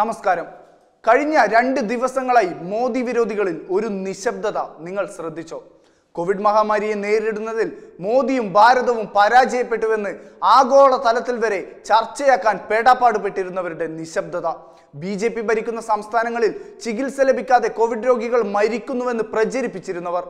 നമസ്കാരം. കഴിഞ്ഞ രണ്ട് ദിവസങ്ങളായി മോദി വിരോധികളിൽ ഒരു നിശബ്ദത നിങ്ങൾ ശ്രദ്ധിച്ചോ? കോവിഡ് മഹാമാരിയെ നേരിടുന്നതിൽ മോദിയും ഭാരതവും പരാജയപ്പെട്ടുവെന്ന് ആഗോള തലത്തിൽ വരെ ചർച്ചയാക്കാൻ പേടാപ്പാടുപെട്ടിരുന്നവരുടെ നിശബ്ദത. ബി ജെ പി ഭരിക്കുന്ന സംസ്ഥാനങ്ങളിൽ ചികിത്സ ലഭിക്കാതെ കോവിഡ് രോഗികൾ മരിക്കുന്നുവെന്ന് പ്രചരിപ്പിച്ചിരുന്നവർ.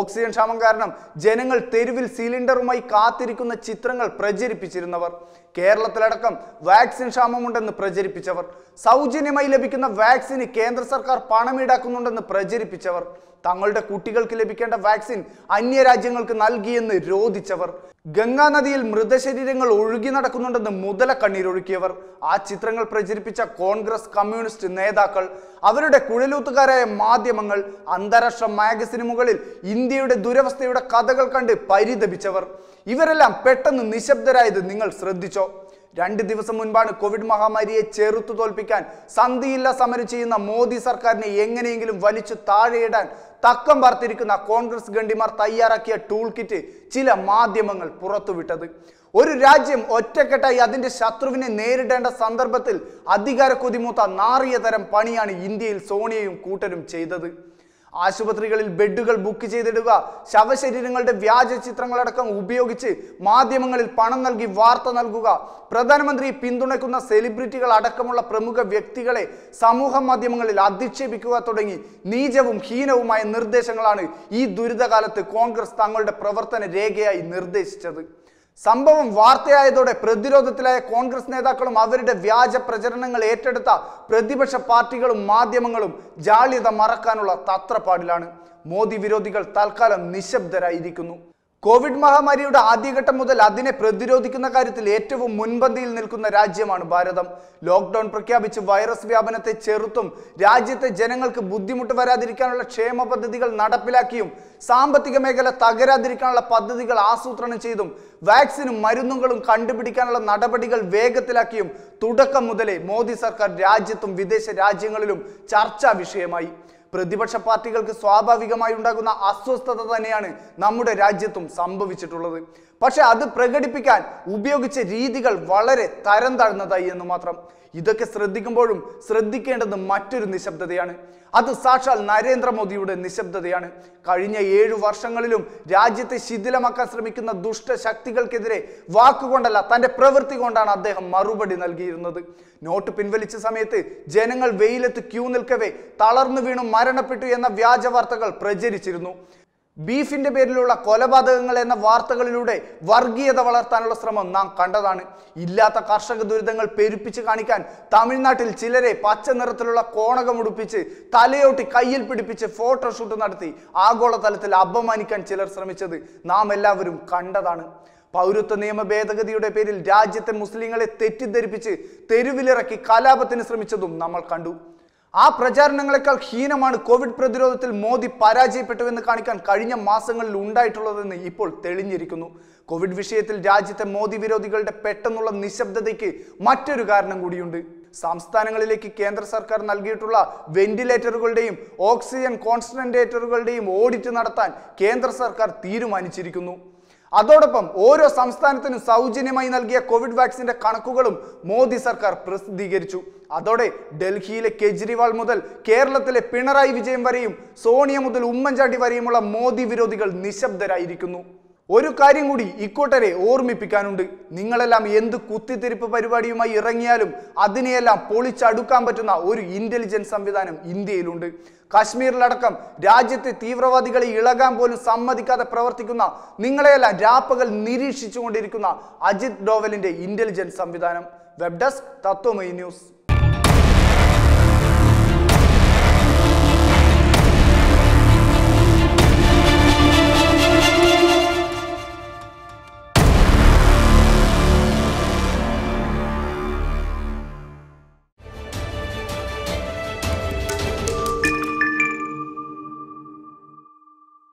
ഓക്സിജൻ ക്ഷാമം കാരണം ജനങ്ങൾ തെരുവിൽ സിലിണ്ടറുമായി കാത്തിരിക്കുന്ന ചിത്രങ്ങൾ പ്രചരിപ്പിച്ചിരുന്നവർ. കേരളത്തിലടക്കം വാക്സിൻ ക്ഷാമമുണ്ടെന്ന് പ്രചരിപ്പിച്ചവർ. സൗജന്യമായി ലഭിക്കുന്ന വാക്സിന് കേന്ദ്ര സർക്കാർ പണം ഈടാക്കുന്നുണ്ടെന്ന് പ്രചരിപ്പിച്ചവർ. തങ്ങളുടെ കുട്ടികൾക്ക് ലഭിക്കേണ്ട വാക്സിൻ അന്യരാജ്യങ്ങൾക്ക് നൽകിയെന്ന് രോധിച്ചവർ. ഗംഗാ നദിയിൽ മൃതശരീരങ്ങൾ ഒഴുകി നടക്കുന്നുണ്ടെന്ന് മുതല കണ്ണീരൊഴുക്കിയവർ ആ ചിത്രങ്ങൾ പ്രചരിപ്പിച്ച കോൺഗ്രസ് കമ്മ്യൂണിസ്റ്റ് നേതാക്കൾ അവരുടെ കുഴലൂത്തുകാരായ മാധ്യമങ്ങൾ അന്താരാഷ്ട്ര മാഗസിന് മുകളിൽ ഇന്ത്യയുടെ ദുരവസ്ഥയുടെ കഥകൾ കണ്ട് പരിതപിച്ചവർ. ഇവരെല്ലാം പെട്ടെന്ന് നിശബ്ദരായത് നിങ്ങൾ ശ്രദ്ധിച്ചോ? രണ്ട് ദിവസം മുൻപാണ് കോവിഡ് മഹാമാരിയെ ചെറുത്തു തോൽപ്പിക്കാൻ സന്ധിയില്ല സമരം ചെയ്യുന്ന മോദി സർക്കാരിനെ എങ്ങനെയെങ്കിലും വലിച്ചു താഴെയിടാൻ തക്കം പാർത്തിരിക്കുന്ന കോൺഗ്രസ് ഗണ്ഡിമാർ തയ്യാറാക്കിയ ടൂൾ കിറ്റ് ചില മാധ്യമങ്ങൾ പുറത്തുവിട്ടത്. ഒരു രാജ്യം ഒറ്റക്കെട്ടായി അതിന്റെ ശത്രുവിനെ നേരിടേണ്ട സന്ദർഭത്തിൽ അധികാര കൊതിമൂത്ത നാറിയ തരം പണിയാണ് ഇന്ത്യയിൽ സോണിയയും കൂട്ടരും ചെയ്തത്. ആശുപത്രികളിൽ ബെഡുകൾ ബുക്ക് ചെയ്തിടുക ശവശരീരങ്ങളുടെ വ്യാജ ചിത്രങ്ങളടക്കം ഉപയോഗിച്ച് മാധ്യമങ്ങളിൽ പണം നൽകി വാർത്ത നൽകുക പ്രധാനമന്ത്രി പിന്തുണയ്ക്കുന്ന സെലിബ്രിറ്റികൾ അടക്കമുള്ള പ്രമുഖ വ്യക്തികളെ സമൂഹ മാധ്യമങ്ങളിൽ അധിക്ഷേപിക്കുക തുടങ്ങി നീചവും ഹീനവുമായ നിർദ്ദേശങ്ങളാണ് ഈ ദുരിതകാലത്ത് കോൺഗ്രസ് തങ്ങളുടെ പ്രവർത്തന രേഖയായി നിർദ്ദേശിച്ചത്. സംഭവം വാർത്തയായതോടെ പ്രതിരോധത്തിലായ കോൺഗ്രസ് നേതാക്കളും അവരുടെ വ്യാജ പ്രചരണങ്ങൾ ഏറ്റെടുത്ത പ്രതിപക്ഷ പാർട്ടികളും മാധ്യമങ്ങളും ജാള്യത മറക്കാനുള്ള തത്രപ്പാടിലാണ്. മോദി വിരോധികൾ തൽക്കാലം നിശബ്ദരായിരിക്കുന്നു. കോവിഡ് മഹാമാരിയുടെ ആദ്യഘട്ടം മുതൽ അതിനെ പ്രതിരോധിക്കുന്ന കാര്യത്തിൽ ഏറ്റവും മുൻപന്തിയിൽ നിൽക്കുന്ന രാജ്യമാണ് ഭാരതം. ലോക്ക്ഡൌൺ പ്രഖ്യാപിച്ച് വൈറസ് വ്യാപനത്തെ ചെറുത്തും രാജ്യത്തെ ജനങ്ങൾക്ക് ബുദ്ധിമുട്ട് വരാതിരിക്കാനുള്ള ക്ഷേമ പദ്ധതികൾ നടപ്പിലാക്കിയും സാമ്പത്തിക മേഖല തകരാതിരിക്കാനുള്ള പദ്ധതികൾ ആസൂത്രണം ചെയ്തും വാക്സിനും മരുന്നുകളും കണ്ടുപിടിക്കാനുള്ള നടപടികൾ വേഗത്തിലാക്കിയും തുടക്കം മുതലേ മോദി സർക്കാർ രാജ്യത്തും വിദേശ രാജ്യങ്ങളിലും ചർച്ചാ വിഷയമായി. പ്രതിപക്ഷ പാർട്ടികൾക്ക് സ്വാഭാവികമായി ഉണ്ടാകുന്ന അസ്വസ്ഥത തന്നെയാണ് നമ്മുടെ രാജ്യത്തും സംഭവിച്ചിട്ടുള്ളത്. പക്ഷെ അത് പ്രകടിപ്പിക്കാൻ ഉപയോഗിച്ച രീതികൾ വളരെ തരം താഴ്ന്നതായി എന്ന് മാത്രം. ഇതൊക്കെ ശ്രദ്ധിക്കുമ്പോഴും ശ്രദ്ധിക്കേണ്ടത് മറ്റൊരു നിശബ്ദതയാണ്. അത് സാക്ഷാൽ നരേന്ദ്രമോദിയുടെ നിശബ്ദതയാണ്. കഴിഞ്ഞ ഏഴു വർഷങ്ങളിലും രാജ്യത്തെ ശിഥിലമാക്കാൻ ശ്രമിക്കുന്ന ദുഷ്ടശക്തികൾക്കെതിരെ വാക്കുകൊണ്ടല്ല തന്റെ പ്രവൃത്തി കൊണ്ടാണ് അദ്ദേഹം മറുപടി നൽകിയിരുന്നത്. നോട്ട് പിൻവലിച്ച സമയത്ത് ജനങ്ങൾ വെയിലത്ത് ക്യൂ നിൽക്കവേ തളർന്നു വീണു മരണപ്പെട്ടു എന്ന വ്യാജ വാർത്തകൾ പ്രചരിച്ചിരുന്നു. ബീഫിന്റെ പേരിലുള്ള കൊലപാതകങ്ങൾ എന്ന വാർത്തകളിലൂടെ വർഗീയത വളർത്താനുള്ള ശ്രമം നാം കണ്ടതാണ്. ഇല്ലാത്ത കർഷക ദുരിതങ്ങൾ പെരുപ്പിച്ച് കാണിക്കാൻ തമിഴ്നാട്ടിൽ ചിലരെ പച്ച നിറത്തിലുള്ള കോണകമുടുപ്പിച്ച് തലയോട്ടി കയ്യിൽ പിടിപ്പിച്ച് ഫോട്ടോഷൂട്ട് നടത്തി ആഗോളതലത്തിൽ അപമാനിക്കാൻ ചിലർ ശ്രമിച്ചത് നാം എല്ലാവരും കണ്ടതാണ്. പൗരത്വ നിയമ ഭേദഗതിയുടെ പേരിൽ രാജ്യത്തെ മുസ്ലിങ്ങളെ തെറ്റിദ്ധരിപ്പിച്ച് തെരുവിലിറക്കി കലാപത്തിന് ശ്രമിച്ചതും നമ്മൾ കണ്ടു. ആ പ്രചാരണങ്ങളെക്കാൾ ഹീനമാണ് കോവിഡ് പ്രതിരോധത്തിൽ മോദി പരാജയപ്പെട്ടുവെന്ന് കാണിക്കാൻ കഴിഞ്ഞ മാസങ്ങളിൽ ഉണ്ടായിട്ടുള്ളതെന്ന് ഇപ്പോൾ തെളിഞ്ഞിരിക്കുന്നു. കോവിഡ് വിഷയത്തിൽ രാജ്യത്തെ മോദി വിരോധികളുടെ പെട്ടെന്നുള്ള നിശബ്ദതയ്ക്ക് മറ്റൊരു കാരണം കൂടിയുണ്ട്. സംസ്ഥാനങ്ങളിലേക്ക് കേന്ദ്ര സർക്കാർ നൽകിയിട്ടുള്ള വെന്റിലേറ്ററുകളുടെയും ഓക്സിജൻ കോൺസെൻട്രേറ്ററുകളുടെയും ഓഡിറ്റ് നടത്താൻ കേന്ദ്ര സർക്കാർ തീരുമാനിച്ചിരിക്കുന്നു. അതോടൊപ്പം ഓരോ സംസ്ഥാനത്തിനും സൗജന്യമായി നൽകിയ കോവിഡ് വാക്സിന്റെ കണക്കുകളും മോദി സർക്കാർ പ്രസിദ്ധീകരിച്ചു. അതോടെ ഡൽഹിയിലെ കെജ്രിവാൾ മുതൽ കേരളത്തിലെ പിണറായി വിജയൻ വരെയും സോണിയ മുതൽ ഉമ്മൻചാണ്ടി വരെയുമുള്ള മോദി വിരോധികൾ നിശബ്ദരായിരിക്കുന്നു. ഒരു കാര്യം കൂടി ഇക്കൂട്ടരെ ഓർമ്മിപ്പിക്കാനുണ്ട്. നിങ്ങളെല്ലാം എന്ത് കുത്തിത്തിരിപ്പ് പരിപാടിയുമായി ഇറങ്ങിയാലും അതിനെയെല്ലാം പൊളിച്ചടുക്കാൻ പറ്റുന്ന ഒരു ഇന്റലിജൻസ് സംവിധാനം ഇന്ത്യയിലുണ്ട്. കാശ്മീരിലടക്കം രാജ്യത്തെ തീവ്രവാദികളെ ഇളകാൻ പോലും സമ്മതിക്കാതെ പ്രവർത്തിക്കുന്ന നിങ്ങളെയെല്ലാം രാപ്പകൽ നിരീക്ഷിച്ചുകൊണ്ടിരിക്കുന്ന അജിത് ഡോവലിന്റെ ഇന്റലിജൻസ് സംവിധാനം. Web desk Tatwamayi news